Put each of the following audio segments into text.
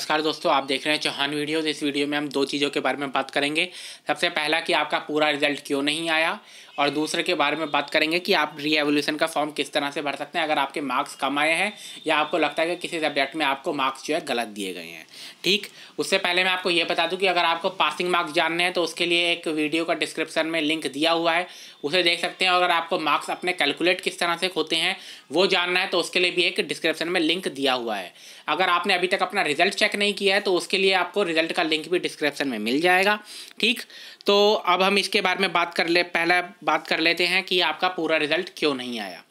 नमस्कार दोस्तों, आप देख रहे हैं चौहान वीडियोस इस वीडियो में हम दो चीज़ों के बारे में बात करेंगे। सबसे पहला कि आपका पूरा रिज़ल्ट क्यों नहीं आया और दूसरे के बारे में बात करेंगे कि आप री एवोल्यूशन का फॉर्म किस तरह से भर सकते हैं। अगर आपके मार्क्स कम आए हैं या आपको लगता है कि किसी सब्जेक्ट में आपको मार्क्स जो है गलत दिए गए हैं। ठीक? उससे पहले मैं आपको ये बता दूँ कि अगर आपको पासिंग मार्क्स जानने हैं तो उसके लिए एक वीडियो का डिस्क्रिप्शन में लिंक दिया हुआ है। उसे देख सकते हैं। अगर आपको मार्क्स अपने कैलकुलेट किस तरह से होते हैं, वो जानना है तो उसके लिए भी एक डिस्क्रिप्शन में लिंक दिया हुआ है। अगर आपने अभी तक अपना रिज़ल्ट चेक नहीं किया है तो उसके लिए आपको रिज़ल्ट का लिंक भी डिस्क्रिप्शन में मिल जाएगा। ठीक? तो अब हम इसके बारे में बात कर ले, पहला बात कर लेते हैं कि आपका पूरा रिज़ल्ट क्यों नहीं आया।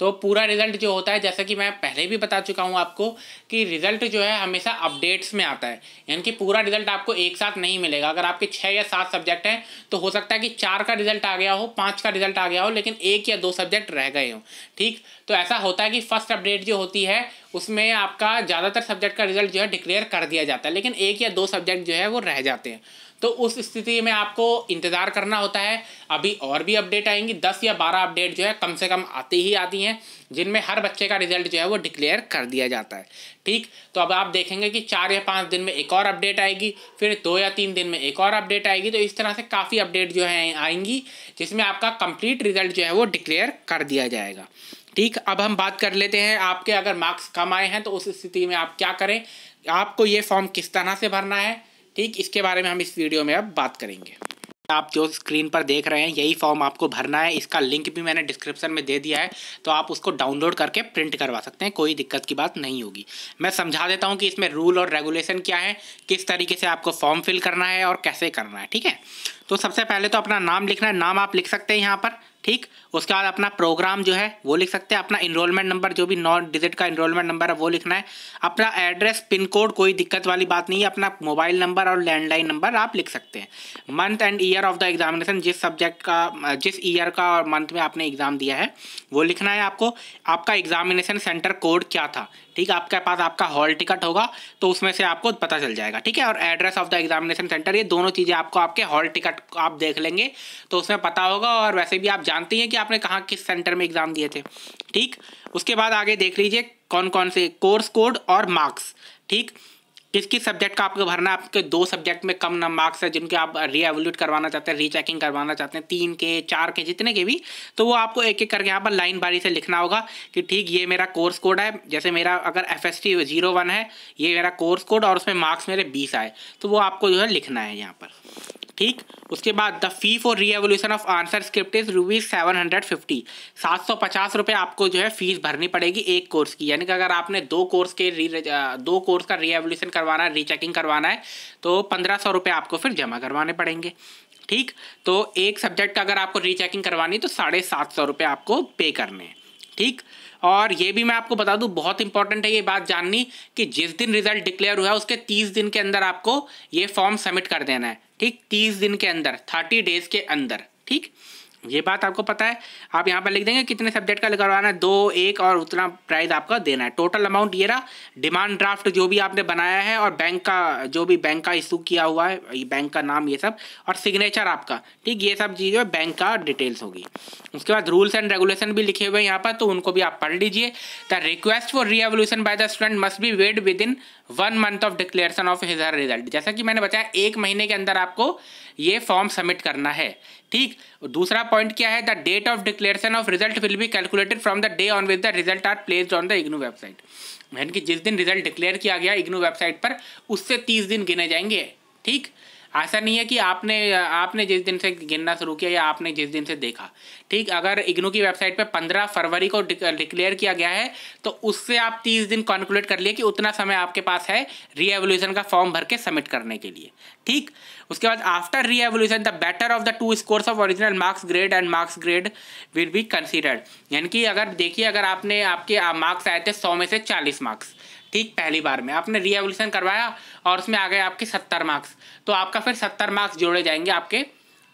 तो पूरा रिज़ल्ट जो होता है, जैसा कि मैं पहले भी बता चुका हूँ आपको कि रिज़ल्ट जो है हमेशा अपडेट्स में आता है। यानी कि पूरा रिज़ल्ट आपको एक साथ नहीं मिलेगा। अगर आपके छः या सात सब्जेक्ट हैं तो हो सकता है कि चार का रिज़ल्ट आ गया हो, पाँच का रिज़ल्ट आ गया हो, लेकिन एक या दो सब्जेक्ट रह गए हों। ठीक? तो ऐसा होता है कि फ़र्स्ट अपडेट जो होती है, उसमें आपका ज़्यादातर सब्जेक्ट का रिज़ल्ट जो है डिक्लेयर कर दिया जाता है, लेकिन एक या दो सब्जेक्ट जो है वो रह जाते हैं। तो उस स्थिति में आपको इंतज़ार करना होता है। अभी और भी अपडेट आएँगी, दस या बारह अपडेट जो है कम से कम आती ही आती हैं, जिनमें हर बच्चे का रिज़ल्ट जो है वो डिक्लेयर कर दिया जाता है। ठीक? तो अब आप देखेंगे कि चार या पाँच दिन में एक और अपडेट आएगी, फिर दो या तीन दिन में एक और अपडेट आएगी तो इस तरह से काफ़ी अपडेट जो है आएँगी, जिसमें आपका कंप्लीट रिज़ल्ट जो है वो डिक्लेयर कर दिया जाएगा। ठीक? अब हम बात कर लेते हैं आपके अगर मार्क्स कम आए हैं तो उस स्थिति में आप क्या करें? आपको ये फॉर्म किस तरह से भरना है? ठीक इसके बारे में हम इस वीडियो में अब बात करेंगे। आप जो स्क्रीन पर देख रहे हैं, यही फॉर्म आपको भरना है। इसका लिंक भी मैंने डिस्क्रिप्शन में दे दिया है तो आप उसको डाउनलोड करके प्रिंट करवा सकते हैं, कोई दिक्कत की बात नहीं होगी। मैं समझा देता हूँ कि इसमें रूल और रेगुलेशन क्या है, किस तरीके से आपको फॉर्म फिल करना है और कैसे करना है, ठीक है? तो सबसे पहले तो अपना नाम लिखना है। नाम आप लिख सकते हैं यहाँ पर। ठीक? उसके बाद अपना प्रोग्राम जो है, वो लिख सकते हैं। अपना इनरोलमेंट नंबर जो भी नौ डिजिट का इनरोलमेंट नंबर है, वो लिखना है। अपना एड्रेस पिन कोड कोई दिक्कत वाली बात नहीं है। अपना मोबाइल नंबर और लैंडलाइन नंबर आप लिख सकते हैं। Month and year of the examination जिस सब्जेक्ट का, जिस ईयर का और मंथ में आपने एग्ज़ाम दिया है, वो लिखना है आपको। आपका एग्जामिनेशन सेंटर कोड क्या था? ठीक? आपके पास आपका हॉल टिकट होगा तो उसमें से आपको पता चल जाएगा। ठीक है? और address of the examination centre ये दोनों चीज़ें आपको आपके हॉल टिकट आप देख लेंगे तो उसमें पता होगा और वैसे भी आप जानते हैं कि आपने कहाँ किस सेंटर में एग्ज़ाम दिए थे। ठीक? उसके बाद आगे देख लीजिए कौन कौन से कोर्स कोड और मार्क्स ठीक? किस किस सब्जेक्ट का आपको भरना है? आपके दो सब्जेक्ट में कम नम मार्क्स है, जिनके आप रीएवल्यूट करवाना चाहते हैं रीचेकिंग करवाना चाहते हैं, तीन के, चार के, जितने के भी तो वो आपको एक एक करके यहाँ पर लाइन बारी से लिखना होगा कि ठीक, ये मेरा कोर्स कोड है। जैसे मेरा अगर F S T zero one है, ये मेरा कोर्स कोड और उसमें मार्क्स मेरे बीस आए तो वो आपको जो है लिखना है यहाँ पर। ठीक। उसके बाद the fee for reevaluation of answer script is rupees seven hundred fifty. सात सौ पचास रुपये आपको जो है फ़ीस भरनी पड़ेगी एक कोर्स की। यानी कि अगर आपने दो कोर्स के री दो कोर्स का री एवोल्यूशन करवाना है, रीचेकिंग करवाना है तो पंद्रह सौ रुपये आपको फिर जमा करवाने पड़ेंगे। ठीक? तो एक सब्जेक्ट का अगर आपको रीचेकिंग करवानी तो साढ़े सात सौ रुपये आपको पे करने हैं। ठीक? और ये भी मैं आपको बता दूँ, बहुत इंपॉर्टेंट है ये बात जाननी कि जिस दिन रिज़ल्ट डिक्लेयर हुआ है, उसके तीस दिन के अंदर आपको ये फॉर्म सबमिट कर देना है। ठीक, तीस दिन के अंदर थर्टी डेज़ के अंदर, ठीक? ये बात आपको पता है। आप यहाँ पर लिख देंगे कितने सब्जेक्ट का करवाना है, दो, एक और उतना प्राइस आपका देना है। टोटल अमाउंट ये रहा डिमांड ड्राफ्ट जो भी आपने बनाया है और बैंक का, जो भी बैंक का इशू किया हुआ है बैंक का नाम, ये सब, और सिग्नेचर आपका, ठीक? ये सब चीज़ें बैंक का डिटेल्स होगी। उसके बाद रूल्स एंड रेगुलेशन भी लिखे हुए हैं यहाँ पर तो उनको भी आप पढ़ लीजिए। The request for reevaluation by the student must be made within one month of declaration of his result जैसा कि मैंने बताया, एक महीने के अंदर आपको ये फॉर्म सबमिट करना है। ठीक? दूसरा पॉइंट क्या है? The date of declaration of result will be calculated from the day on with the result are placed on the IGNOU website यानी कि जिस दिन रिज़ल्ट डिक्लेयर किया गया इग्नू वेबसाइट पर, उससे तीस दिन गिने जाएँगे। ठीक? ऐसा नहीं है कि आपने आपने जिस दिन से गिनना शुरू किया या आपने जिस दिन से देखा। ठीक, अगर इग्नू की वेबसाइट पे पंद्रह फरवरी को डिक्लेयर किया गया है तो उससे आप तीस दिन कैलकुलेट कर लिए कि उतना समय आपके पास है री एवोल्यूशन का फॉर्म भर के सबमिट करने के लिए। ठीक, उसके बाद after reevaluation the better of the two scores of original marks grade and marks grade will be considered यानी कि अगर देखिए, अगर आपने, आपके मार्क्स आए थे सौ में से चालीस मार्क्स ठीक पहली बार में। आपने रीएवोल्यूशन करवाया और उसमें आ गए आपके सत्तर मार्क्स तो आपका फिर सत्तर मार्क्स जोड़े जाएँगे आपके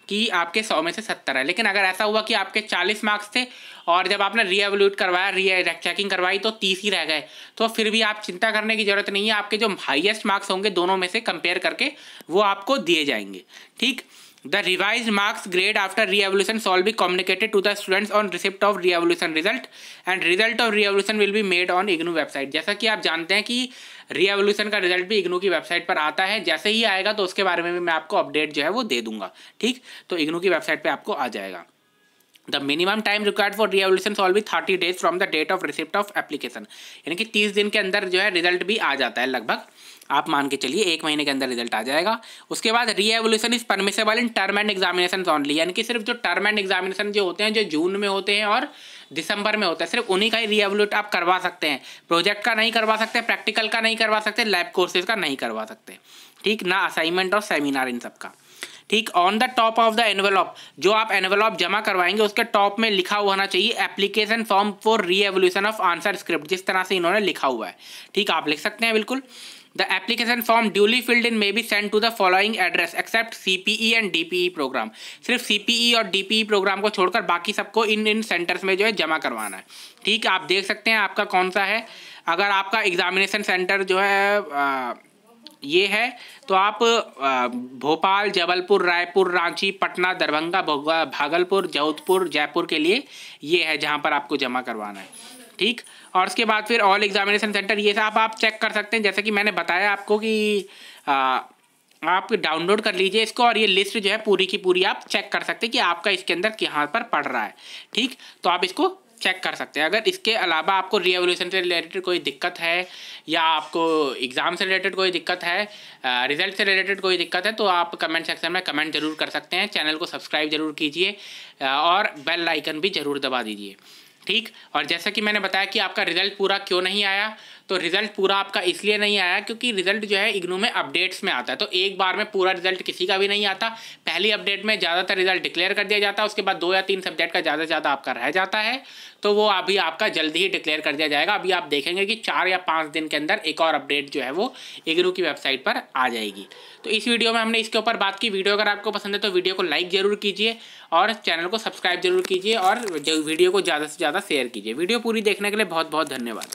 कि आपके सौ में से सत्तर है। लेकिन अगर ऐसा हुआ कि आपके चालीस मार्क्स थे और जब आपने रीएवोल्यूट करवाया री चेकिंग करवाई तो तीस ही रह गए। तो फिर भी आप चिंता करने की ज़रूरत नहीं है। आपके जो हाईएस्ट मार्क्स होंगे, दोनों में से कंपेयर करके वो आपको दिए जाएँगे। ठीक? The revise marks grade after reevaluation shall be communicated to the students on receipt of reevaluation result and result of reevaluation will be made on IGNOU website जैसा कि आप जानते हैं कि रिएवल्यूशन का रिज़ल्ट भी इग्नू की वेबसाइट पर आता है, जैसे ही आएगा तो उसके बारे में भी मैं आपको अपडेट जो है वो दे दूँगा, ठीक? तो इग्नू की वेबसाइट पर आपको आ जाएगा। The minimum time required for reevaluation shall be thirty days from the date of receipt of application यानी कि तीस दिन के अंदर जो है रिज़ल्ट भी आ जाता है लगभग। आप मान के चलिए एक महीने के अंदर रिज़ल्ट आ जाएगा। उसके बाद reevaluation is permissible in term end examination only यानी कि सिर्फ़ जो टर्म एंड एग्जामिनेशन जो होते हैं, जो जून में होते हैं और दिसंबर में होता है, सिर्फ़ उन्हीं का ही रीएवोल्यूट आप करवा सकते हैं। प्रोजेक्ट का नहीं करवा सकते प्रैक्टिकल का नहीं करवा सकते लैब कोर्सेज का नहीं करवा सकते। ठीक? ना असाइनमेंट और सेमिनार इन सब का। ठीक on the top of the envelope जो आप एनवेलॉप जमा करवाएँगे उसके टॉप में लिखा हुआ होना चाहिए application form for reevaluation of answer script जिस तरह से इन्होंने लिखा हुआ है। ठीक आप लिख सकते हैं बिल्कुल। The application form duly filled in may be sent to the following address except CPE and DPE program. सिर्फ़ CPE और DPE प्रोग्राम को छोड़कर बाकी सबको इन इन सेंटर्स में जो है जमा करवाना है। ठीक आप देख सकते हैं आपका कौन सा है। अगर आपका एग्जामिनेशन सेंटर जो है आ, ये है तो आप भोपाल जबलपुर रायपुर रांची पटना दरभंगा भागलपुर जोधपुर जयपुर के लिए ये है जहाँ पर आपको जमा करवाना है। ठीक? और उसके बाद फिर ऑल एग्जामिनेशन सेंटर ये सब आप चेक कर सकते हैं। जैसे कि मैंने बताया आपको कि आ, आप डाउनलोड कर लीजिए इसको और ये लिस्ट जो है पूरी की पूरी आप चेक कर सकते हैं कि आपका इसके अंदर कहाँ पर पड़ रहा है। ठीक? तो आप इसको चेक कर सकते हैं। अगर इसके अलावा आपको रीएवोल्यूशन से रिलेटेड कोई दिक्कत है या आपको एग्ज़ाम से रिलेटेड कोई दिक्कत है रिज़ल्ट से रिलेटेड कोई दिक्कत है तो आप कमेंट सेक्शन में कमेंट ज़रूर कर सकते हैं। चैनल को सब्सक्राइब ज़रूर कीजिए और बेल लाइकन भी ज़रूर दबा दीजिए। ठीक? और जैसा कि मैंने बताया कि आपका रिज़ल्ट पूरा क्यों नहीं आया तो रिज़ल्ट पूरा आपका इसलिए नहीं आया क्योंकि रिज़ल्ट जो है इग्नू में अपडेट्स में आता है। तो एक बार में पूरा रिज़ल्ट किसी का भी नहीं आता। पहली अपडेट में ज़्यादातर रिज़ल्ट डिक्लेयर कर दिया जाता है, उसके बाद दो या तीन सब्जेक्ट का ज़्यादा से ज़्यादा आपका रह जाता है। तो वो अभी आपका जल्दी ही डिक्लेयर कर दिया जाएगा। अभी आप देखेंगे कि चार या पाँच दिन के अंदर एक और अपडेट जो है वो इग्नू की वेबसाइट पर आ जाएगी। तो इस वीडियो में हमने इसके ऊपर बात की। वीडियो अगर आपको पसंद है तो वीडियो को लाइक ज़रूर कीजिए और चैनल को सब्सक्राइब ज़रूर कीजिए और वीडियो को ज़्यादा से ज़्यादा शेयर कीजिए। वीडियो पूरी देखने के लिए बहुत बहुत धन्यवाद।